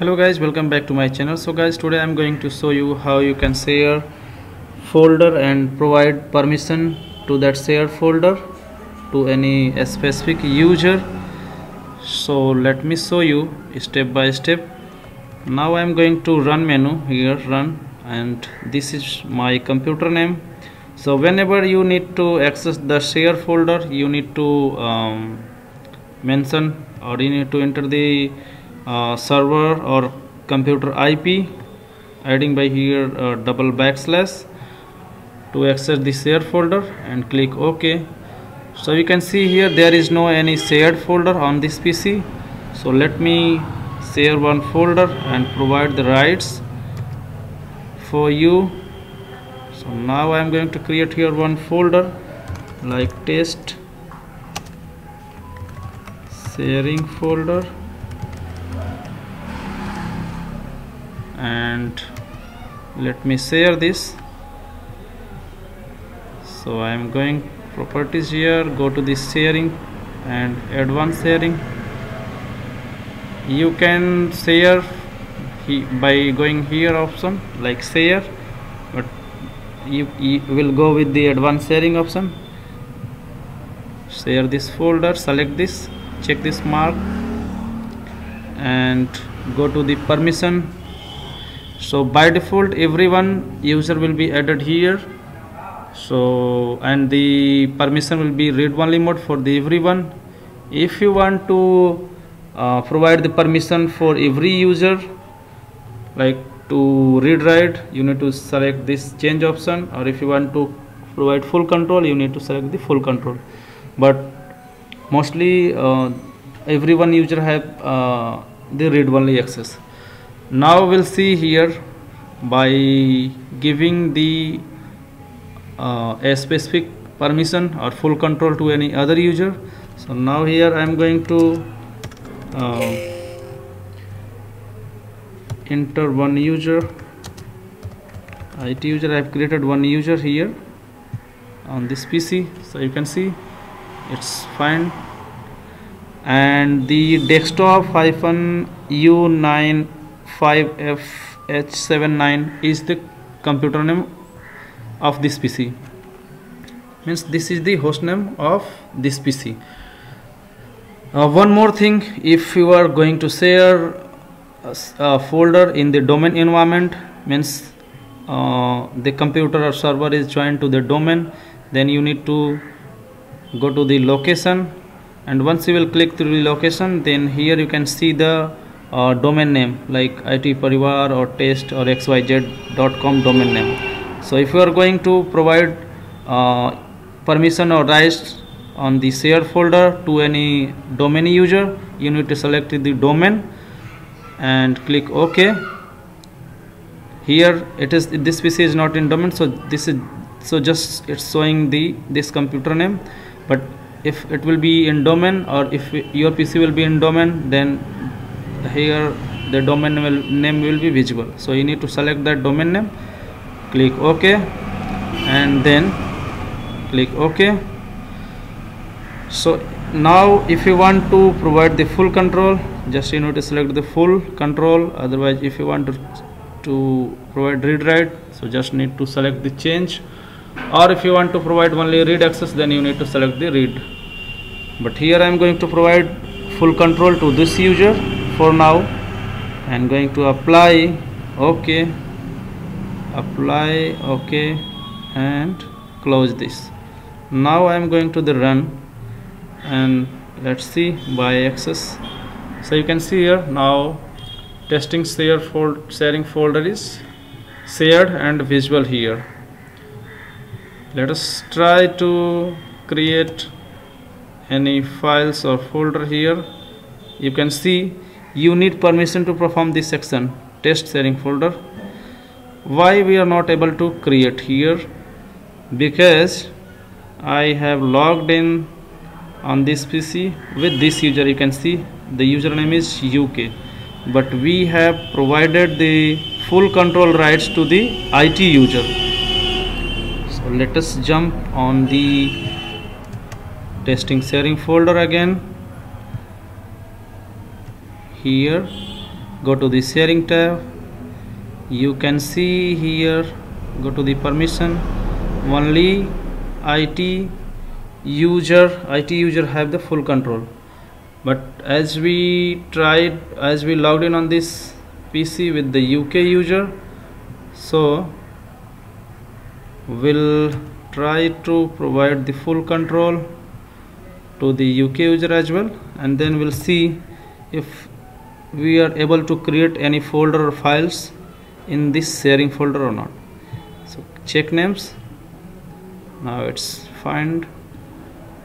hello guys welcome back to my channel. So guys today i'm going to show you how you can share folder and provide permission to that share folder to any specific user. So let me show you step by step. Now i'm going to run menu here run and this is my computer name. So whenever you need to access the share folder you need to um, mention or you need to enter the uh, server or computer IP adding by here uh, double backslash to access the share folder and click OK. So you can see here there is no any shared folder on this PC so let me share one folder and provide the rights for you. So now I am going to create here one folder like test sharing folder and let me share this. So I am going properties here go to the sharing and advanced sharing. You can share by going here option like share but you, you will go with the advanced sharing option. Share this folder select this check this mark and go to the permission so by default everyone user will be added here. So and the permission will be read only mode for the everyone. If you want to uh, provide the permission for every user like to read write you need to select this change option. Or if you want to provide full control you need to select the full control. But mostly uh, everyone user have uh, the read only access now we'll see here by giving the uh, a specific permission or full control to any other user. So now here I am going to uh, enter one user. IT user I have created one user here on this PC so you can see it's fine. And the desktop hyphen u9 5FH79 is the computer name of this PC means this is the host name of this PC uh, one more thing if you are going to share a, a folder in the domain environment means uh, the computer or server is joined to the domain then you need to go to the location and once you will click through the location then here you can see the uh, domain name like it parivar or test or xyz.com domain name. So if you are going to provide uh, permission or rights on the share folder to any domain user you need to select the domain and click ok. Here it is this pc is not in domain so this is so just it's showing the this computer name. But if it will be in domain or if your pc will be in domain then here the domain will, name will be visible. So you need to select that domain name click ok and then click ok. So now if you want to provide the full control just you need to select the full control. Otherwise if you want to to provide read write so just need to select the change. Or if you want to provide only read access then you need to select the read. But here I am going to provide full control to this user for now I'm going to apply ok apply ok and close this. Now I'm going to the run and let's see by access so you can see here now testing share fold sharing folder is shared and visual here. Let us try to create any files or folder here. You can see you need permission to perform this section test sharing folder. Why we are not able to create here? Because I have logged in on this PC with this user you can see the username is UK but we have provided the full control rights to the IT user. So let us jump on the testing sharing folder again here. Go to the sharing tab. You can see here go to the permission. Only IT user IT user have the full control. But as we tried as we logged in on this PC with the UK user so we'll try to provide the full control to the UK user as well. And then we'll see if we are able to create any folder or files in this sharing folder or not. So check names. Now it's find.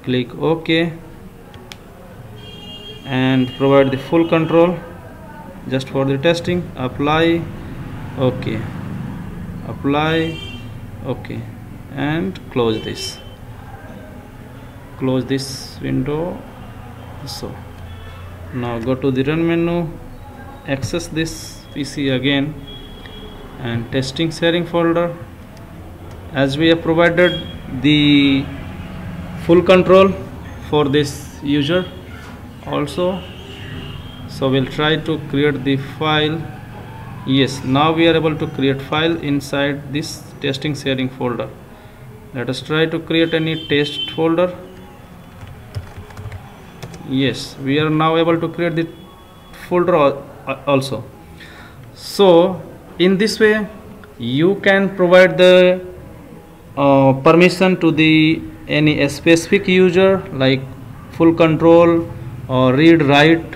Click ok. And provide the full control just for the testing. Apply. Ok. Apply. Ok. And close this. Close this window. So now go to the run menu access this PC again and testing sharing folder. As we have provided the full control for this user also so we'll try to create the file. Yes now we are able to create file inside this testing sharing folder. Let us try to create any test folder yes we are now able to create the folder also. So in this way you can provide the uh, permission to the any specific user like full control or read write